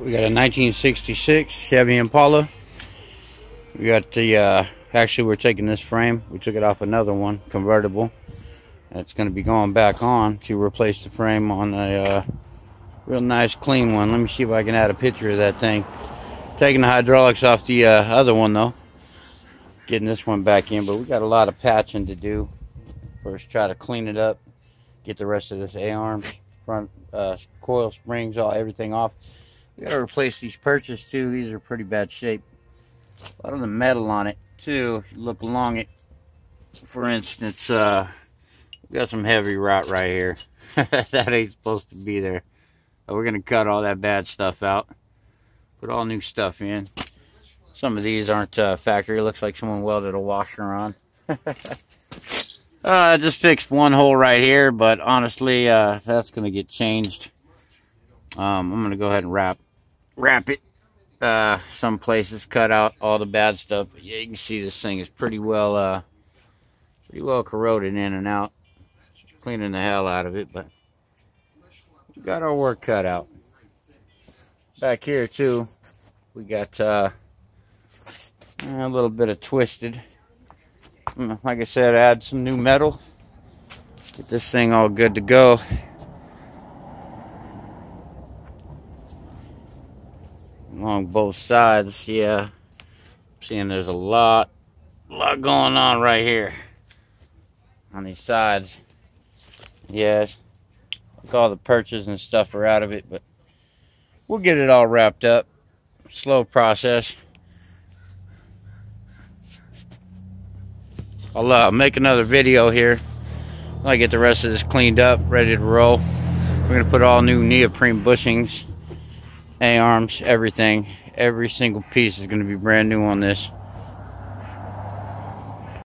We got a 1966 Chevy Impala. We got the, uh, actually we're taking this frame. We took it off another one, convertible. It's going to be going back on to replace the frame on a uh, real nice clean one. Let me see if I can add a picture of that thing. Taking the hydraulics off the uh, other one though. Getting this one back in, but we got a lot of patching to do. First try to clean it up. Get the rest of this A-arms, front uh, coil springs, all everything off. Gotta replace these perches too. These are pretty bad shape. A lot of the metal on it too. If you look along it, for instance, uh, we got some heavy rot right here. that ain't supposed to be there. But we're gonna cut all that bad stuff out. Put all new stuff in. Some of these aren't uh, factory. It looks like someone welded a washer on. Uh, I just fixed one hole right here, but honestly, uh, that's to get changed. Um, I'm to go ahead and wrap, wrap it. Uh, some places cut out all the bad stuff. But yeah, you can see this thing is pretty well, uh, pretty well corroded in and out. Cleaning the hell out of it, but we got our work cut out. Back here too, we got, uh, a little bit of twisted. Mm, like I said, add some new metal. Get this thing all good to go. Along both sides, yeah. Seeing there's a lot, a lot going on right here. On these sides. Yes. Like all the perches and stuff are out of it, but we'll get it all wrapped up. Slow process. I'll uh, make another video here. I get the rest of this cleaned up, ready to roll. We're gonna put all new neoprene bushings, A-arms, everything. Every single piece is gonna be brand new on this.